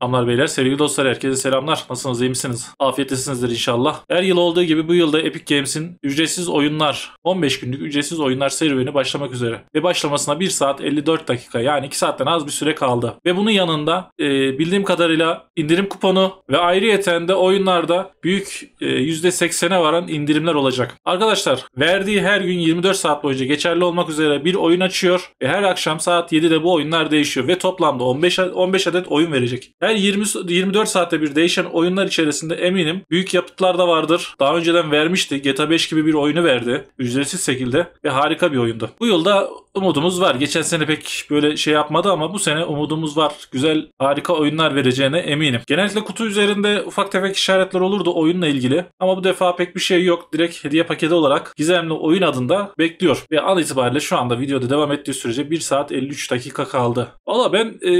Hanımlar beyler sevgili dostlar herkese selamlar. Nasılsınız iyi misiniz? Afiyettesinizdir inşallah. Her yıl olduğu gibi bu yılda Epic Games'in ücretsiz oyunlar 15 günlük ücretsiz oyunlar serüveni başlamak üzere. Ve başlamasına 1 saat 54 dakika yani 2 saatten az bir süre kaldı. Ve bunun yanında e, bildiğim kadarıyla indirim kuponu ve ayrıyeten de oyunlarda büyük e, %80'e varan indirimler olacak. Arkadaşlar verdiği her gün 24 saat boyunca geçerli olmak üzere bir oyun açıyor ve her akşam saat 7'de bu oyunlar değişiyor ve toplamda 15 15 adet oyun verecek. Her 20 24 saatte bir değişen oyunlar içerisinde eminim büyük yapıtlar da vardır. Daha önceden vermişti. GTA 5 gibi bir oyunu verdi. Ücretsiz şekilde ve harika bir oyundu. Bu yılda umudumuz var. Geçen sene pek böyle şey yapmadı ama bu sene umudumuz var. Güzel, harika oyunlar vereceğine eminim. Genellikle kutu üzerinde ufak tefek işaretler olurdu oyunla ilgili. Ama bu defa pek bir şey yok. Direkt hediye paketi olarak gizemli oyun adında bekliyor. Ve an itibariyle şu anda videoda devam ettiği sürece 1 saat 53 dakika kaldı. Valla ben e,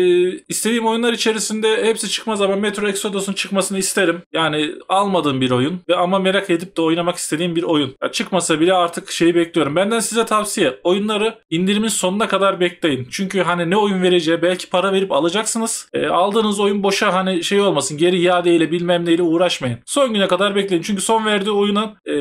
istediğim oyunlar içerisinde hepsi çıkmaz ama Metro Exodus'un çıkmasını isterim. Yani almadığım bir oyun ve ama merak edip de oynamak istediğim bir oyun. Ya çıkmasa bile artık şeyi bekliyorum. Benden size tavsiye. Oyunları indirimin sonuna kadar bekleyin. Çünkü hani ne oyun vereceği belki para verip alacaksınız. E, aldığınız oyun boşa hani şey olmasın geri iadeyle bilmem neyle uğraşmayın. Son güne kadar bekleyin. Çünkü son verdiği oyunun e,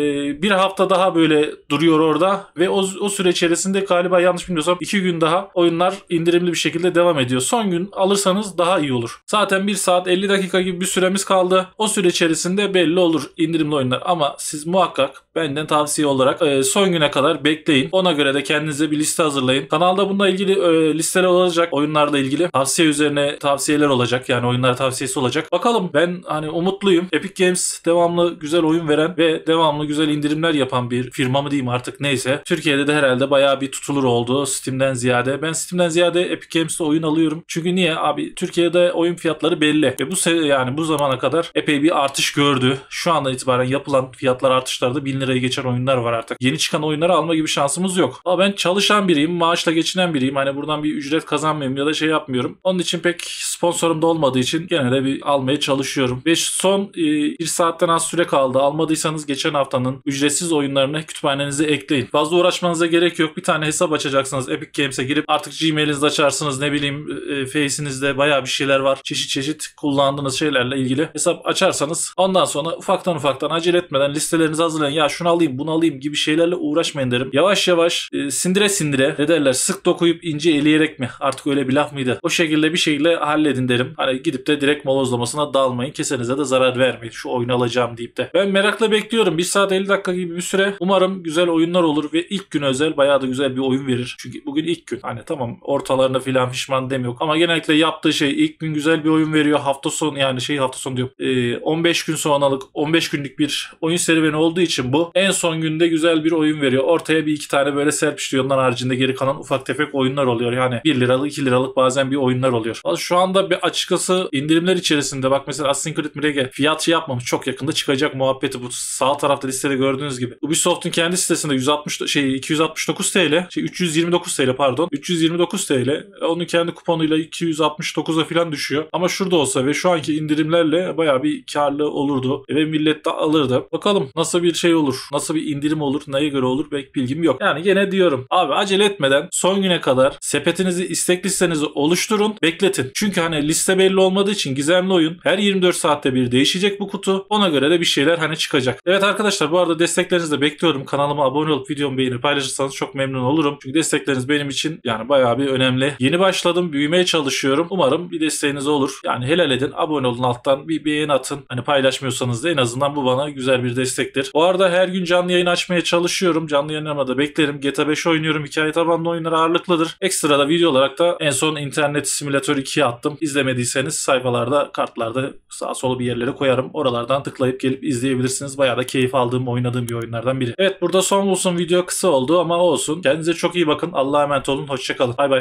bir hafta daha böyle duruyor orada ve o, o süre içerisinde galiba yanlış bilmiyorsam iki gün daha oyunlar indirimli bir şekilde devam ediyor. Son gün alırsanız daha iyi olur. Zaten 1 saat 50 dakika gibi bir süremiz kaldı. O süre içerisinde belli olur indirimli oyunlar ama siz muhakkak benden tavsiye olarak e, son güne kadar bekleyin. Ona göre de kendinize bir liste hazırlayın. Kanalda bununla ilgili e, listeler olacak. Oyunlarla ilgili tavsiye üzerine tavsiyeler olacak. Yani oyunlar tavsiyesi olacak. Bakalım ben hani umutluyum. Epic Games devamlı güzel oyun veren ve devamlı güzel indirimler yapan bir firma mı diyeyim artık neyse. Türkiye'de de herhalde bayağı bir tutulur oldu Steam'den ziyade. Ben Steam'den ziyade Epic Games'te oyun alıyorum. Çünkü niye abi Türkiye'de oyun fiyatları belli. Ve bu yani bu zamana kadar epey bir artış gördü. Şu anda itibaren yapılan fiyatlar artışlarda 1000 liraya geçen oyunlar var artık. Yeni çıkan oyunları alma gibi şansımız yok. Ama ben çalışan biriyim, maaşla geçinen biriyim. Hani buradan bir ücret kazanmıyorum ya da şey yapmıyorum. Onun için pek sponsorum da olmadığı için gene de bir almaya çalışıyorum. Ve son e, bir saatten az süre kaldı. Almadıysanız geçen haftanın ücretsiz oyunlarını kütüphanenize ekleyin. Fazla uğraşmanıza gerek yok. Bir tane hesap açacaksınız. Epic Games'e girip artık Gmail'inizi açarsınız. Ne bileyim e, Face'inizde bayağı bir şeyler var. Çeşit çeşit kullandığınız şeylerle ilgili hesap açarsanız ondan sonra ufaktan ufaktan acele etmeden listelerinizi hazırlayın. Ya şunu alayım bunu alayım gibi şeylerle uğraşmayın derim. Yavaş yavaş e, sindire sindire ne derler sık dokuyup ince eleyerek mi artık öyle bir laf mıydı? O şekilde bir şekilde halledin derim. Hani gidip de direkt molozlamasına dalmayın. Kesenize de zarar vermeyin. Şu oyunu alacağım deyip de. Ben merakla bekliyorum. 1 saat 50 dakika gibi bir süre. Umarım güzel oyunlar olur ve ilk gün özel bayağı da güzel bir oyun verir. Çünkü bugün ilk gün. Hani tamam ortalarında filan pişman demiyor. Ama genellikle yaptığı şey ilk gün güzel bir oyun veriyor. Hafta sonu yani şey hafta sonu diyor. Ee, 15 gün sonralık 15 günlük bir oyun serüveni olduğu için bu en son günde güzel bir oyun veriyor. Ortaya bir iki tane böyle serpiştiriyor. Onların haricinde geri kalan ufak tefek oyunlar oluyor. Yani 1 liralık 2 liralık bazen bir oyunlar oluyor. Şu anda bir açıkçası indirimler içerisinde bak mesela Assassin's Creed Mirage fiyat şey yapmamış. Çok yakında çıkacak muhabbeti bu sağ tarafta listede gördüğünüz gibi. Ubisoft'un kendi sitesinde 160 şey 269 TL, şey 329 TL pardon. 329 TL. Onun kendi kuponuyla 269'a falan düşüyor. Ama şurada olsa ve şu anki indirimlerle bayağı bir karlı olurdu ve millet de alırdı. Bakalım nasıl bir şey olur? Nasıl bir indirim olur? Neye göre olur? Pek bilgim yok. Yani gene diyorum. Abi acele etmeden son güne kadar sepetinizi, istek listenizi oluşturun. Bekletin. Çünkü hani liste belli olmadığı için gizemli oyun her 24 saatte bir değişecek bu kutu. Ona göre de bir şeyler hani çıkacak. Evet arkadaşlar bu arada desteklerinizi de bekliyorum. Kanalıma abone olup videomu beğenip paylaşırsanız çok memnun olurum. Çünkü destekleriniz benim için yani bayağı bir önemli. Yeni başladım. Büyümeye çalışıyorum. Umarım bir desteğiniz olur. Yani helal edin. Abone olun alttan. Bir beğeni atın. Hani paylaşmıyorsanız da en azından bu bana güzel bir destektir. Bu arada her gün canlı yayın açmaya çalışıyorum. Canlı yayınlarıma da beklerim. GTA 5 oynuyorum. Hikaye tabanlı oyunlar ağırlıklıdır. Ekstra da video olarak da en son internet simülatör 2'ye attım. İzlemediyseniz sayfalarda, kartlarda sağ solu bir yerlere koyarım. Oralardan tıklayıp gelip izleyebilirsiniz. Bayağı da keyif aldığım, oynadığım bir oyunlardan biri. Evet burada son bulsun video kısa oldu ama olsun. Kendinize çok iyi bakın. Allah'a emanet olun. Hoşçakalın. Bay bay.